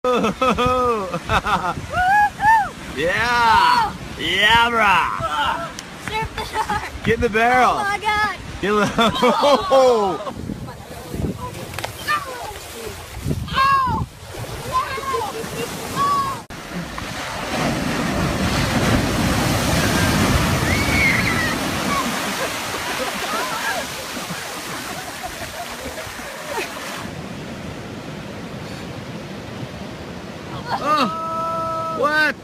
yeah! Yeah, brah! Surf the shark! Get in the barrel! Oh my god! Get in the... Oh! Ow! Ow! Oh! What?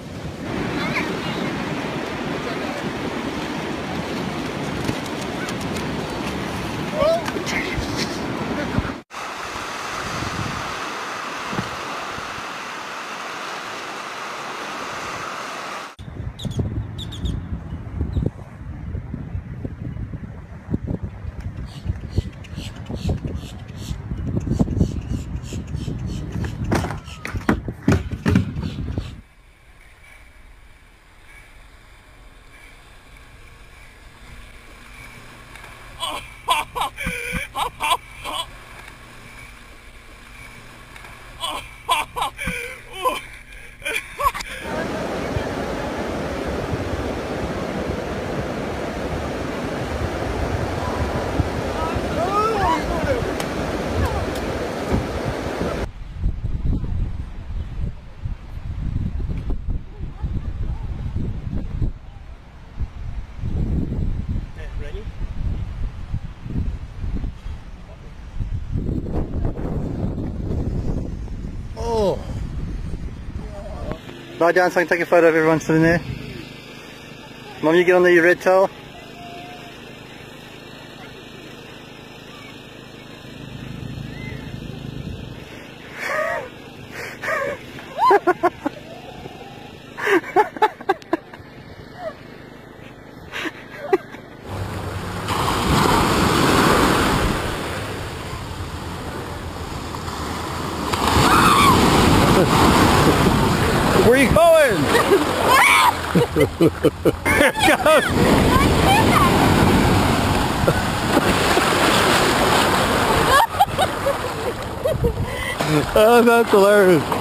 Ready? Oh. Lie down so I can take a photo of everyone sitting there. Mum, you get on the red towel. Oh, that's hilarious.